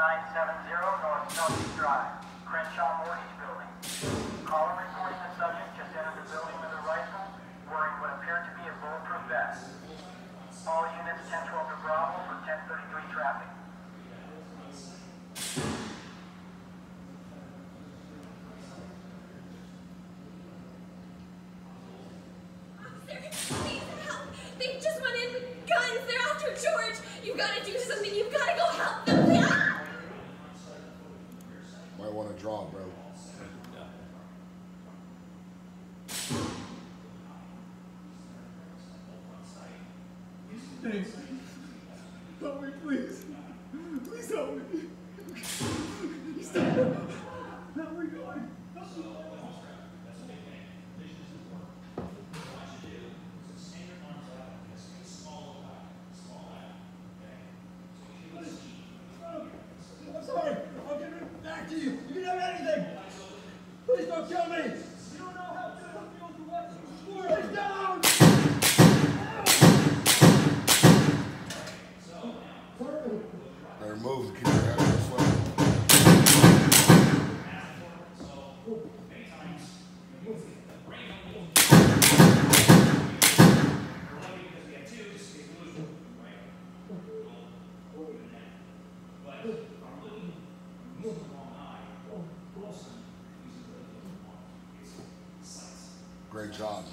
Northeast Drive, Crenshaw Mortgage Building. Caller reporting the subject just entered the building with a rifle, wearing what appeared to be a bulletproof vest. All units 1012 to Bravo for 1033 traffic. Officer, please help. They just went in with guns. They're after George. You've gotta do something. You've gotta go want to draw, bro. Thanks. Help me, please. Please help me. Stop. Move. Keep your head on the sweat. Great job.